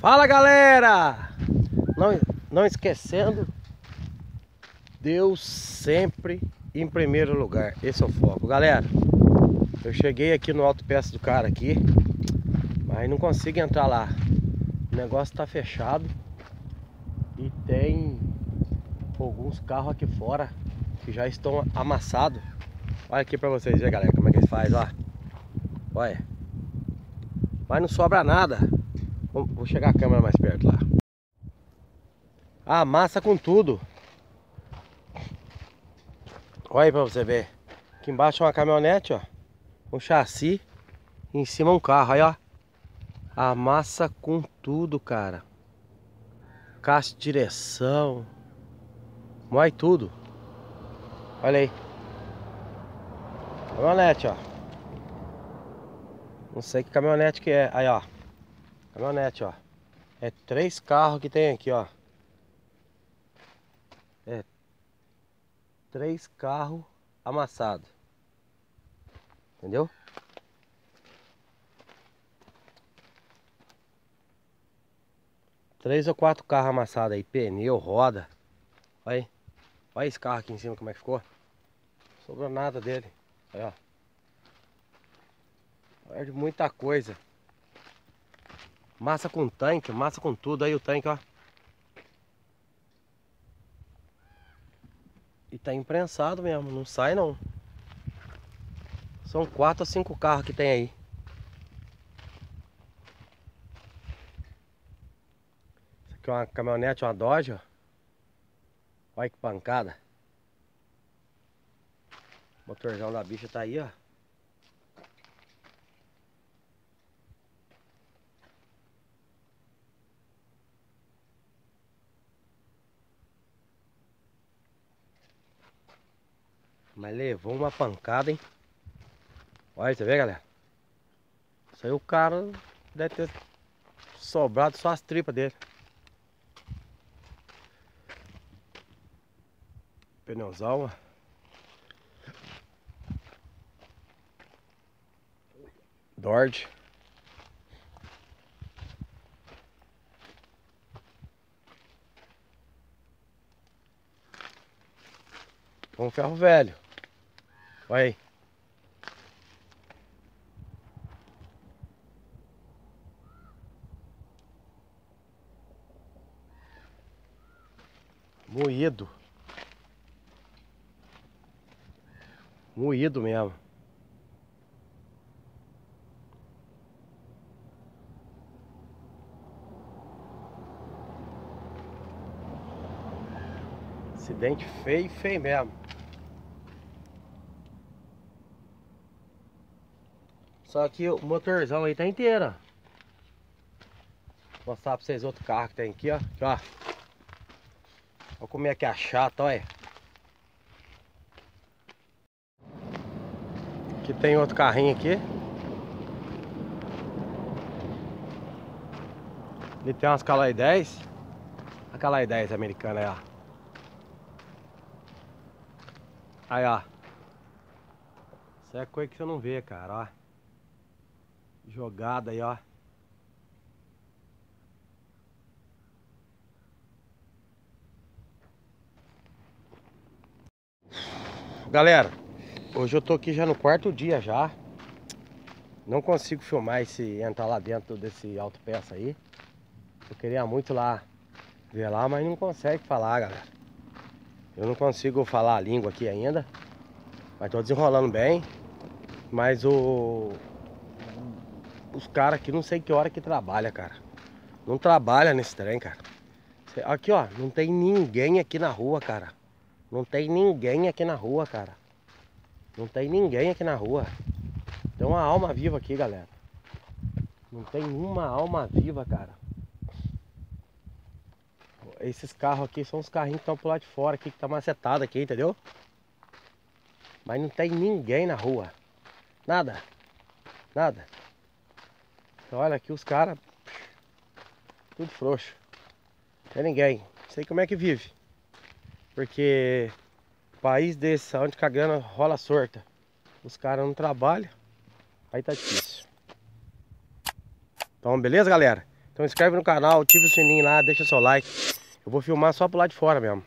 Fala galera! Não, não esquecendo, Deus sempre em primeiro lugar. Esse é o foco. Galera, eu cheguei aqui no alto peço do cara aqui, mas não consigo entrar lá. O negócio tá fechado e tem alguns carros aqui fora que já estão amassados. Olha aqui pra vocês verem, galera, como é que eles fazem, ó. Olha. Mas não sobra nada. Vou chegar a câmera mais perto lá. Amassa com tudo. Olha aí pra você ver. Aqui embaixo é uma caminhonete, ó. Um chassi. Em cima um carro, aí ó. Amassa com tudo, cara. Caixa de direção. Mói tudo. Olha aí. Caminhonete, ó. Não sei que caminhonete que é. Aí, ó. Caminhonete, ó. É três carros que tem aqui, ó. É três carros amassados. Entendeu? Três ou quatro carros amassados aí. Pneu, roda. Olha aí. Olha esse carro aqui em cima como é que ficou. Sobrou nada dele. Aí, ó. Perde muita coisa. Massa com tanque, massa com tudo aí o tanque, ó. E tá imprensado mesmo, não sai não. São quatro ou cinco carros que tem aí. Isso aqui é uma caminhonete, uma Dodge, ó. Olha que pancada. O motorzão da bicha tá aí, ó. Mas levou uma pancada, hein? Olha, você vê, galera? Isso aí o cara deve ter sobrado só as tripas dele. Pneuzão, ó. Dord. Um ferro velho. Olha aí. Moído. Moído mesmo. Acidente feio, feio mesmo. Só que o motorzão aí tá inteiro. Vou mostrar pra vocês outro carro que tem aqui, ó. Aqui, ó. Olha como é que é chata, olha. Aqui tem outro carrinho aqui. Ali tem umas Caloi 10. A Caloi 10 americana aí, ó. Aí, ó. Isso é coisa que você não vê, cara, ó. Jogada aí, ó. Galera, hoje eu tô aqui já no quarto dia já. Não consigo filmar esse entrar lá dentro desse autopeça aí. Eu queria muito lá ver lá, mas não consegue falar, galera. Eu não consigo falar a língua aqui ainda. Mas tô desenrolando bem. Mas o os caras aqui não sei que hora que trabalha, cara. Não trabalha nesse trem, cara. Aqui, ó, não tem ninguém aqui na rua, cara. Não tem ninguém aqui na rua, cara. Não tem ninguém aqui na rua. Tem uma alma viva aqui, galera. Não tem uma alma viva, cara. Esses carros aqui são os carrinhos que estão pro lado de fora aqui, que tá macetado aqui, entendeu? Mas não tem ninguém na rua. Nada. Nada. Olha aqui os caras. Tudo frouxo. Não tem ninguém. Não sei como é que vive. Porque país desse, onde que a grana rola sorta. Os caras não trabalham. Aí tá difícil. Então, beleza, galera? Então inscreve no canal, ativa o sininho lá, deixa seu like. Eu vou filmar só pro lado de fora mesmo.